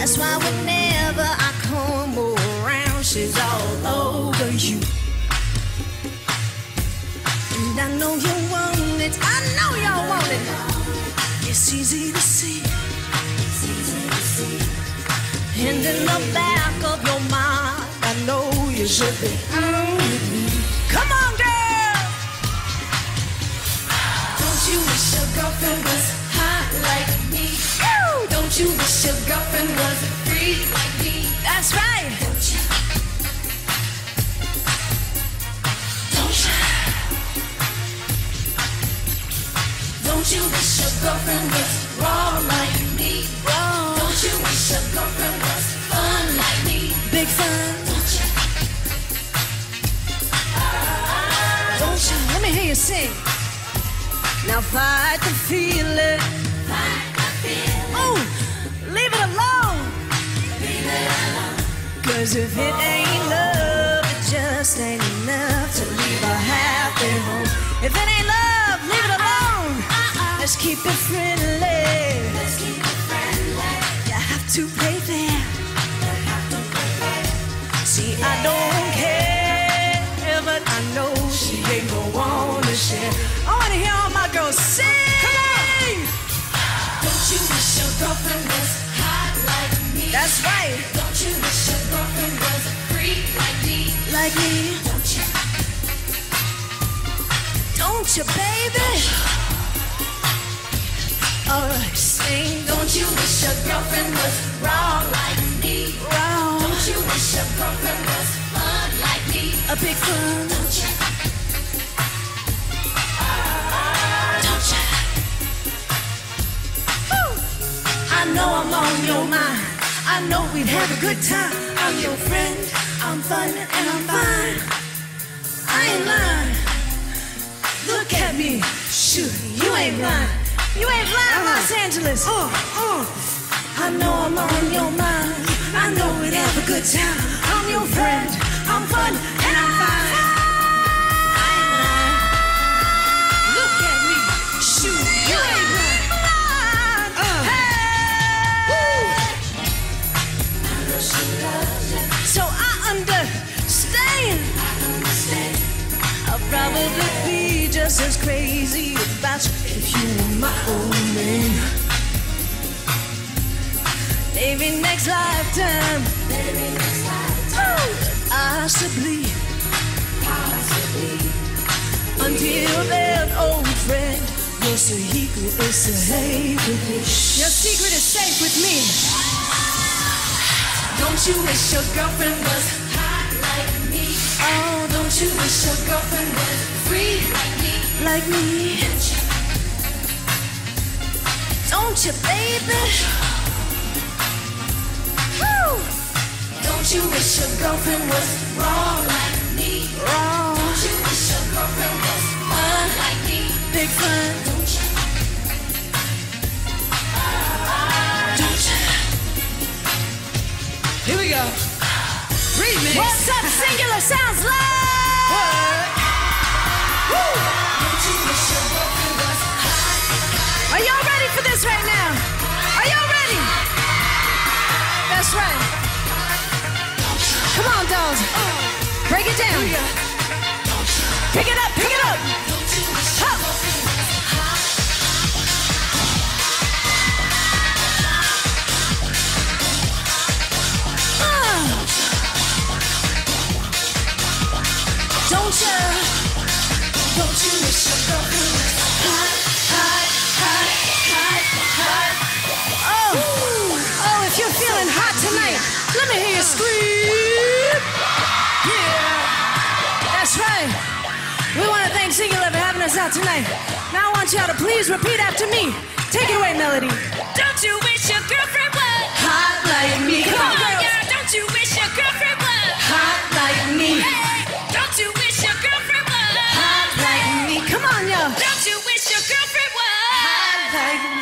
That's why whenever I come around, she's all over you. And I know you want it. I know y'all want it. It's easy to see. And in the back of your mind, I know you should be with me. Come on, girl! Don't you wish your girlfriend was hot like me? Don't you wish your girlfriend was that's right. Don't you? Don't you? Don't you wish your girlfriend was raw like me? Raw. Don't you wish your girlfriend was fun like me? Big fun. Don't you? Don't you? Let me hear you sing. Now fight the feeling. Cause if it ain't love, it just ain't enough to leave a happy home. If it ain't love, leave it alone. Let's keep it friendly. Let's keep it friendly. You have to to prepare. See, I don't care, but I know she ain't gonna wanna share. I wanna hear all my girls sing. Come on. Don't you wish your girlfriend was hot like me? That's right, Don't you? Don't you, baby? Alright, sing. Don't you wish your girlfriend was wrong like me? Round Don't you wish your girlfriend was fun like me? a big fun. Don't you? Don't you? Woo. I know I'm on your mind. I know we'd have a good time. I'm your friend. I'm fun and I'm fine. I ain't lying. Look at me. Shoot, you ain't blind. You ain't blind, Los Angeles. Uh, uh. I know I'm on your mind. I know we'd have a good time. I'm your friend. I'm fun and I'm fine. I ain't lying. Look at me. Shoot, you ain't blind. Hey. So probably be just as crazy about you if you were my old man. Maybe next lifetime, possibly. Possibly. Until then, old friend, your secret is safe with me. Your secret is safe with me. Don't you wish your girlfriend was hot like me? Oh, you wish your girlfriend was free like me? like me. Don't you, baby? Woo! Don't you wish your girlfriend was raw like me? Wrong, Don't you wish your girlfriend was fun like me? big fun. Don't you? Don't you? Here we go. Remix. What's up, singular sounds like? Are y'all ready for this right now? Are y'all ready? That's right. Come on, dolls. Break it down. Out tonight. Now I want y'all to please repeat after me. Take it away, Melody. Don't you like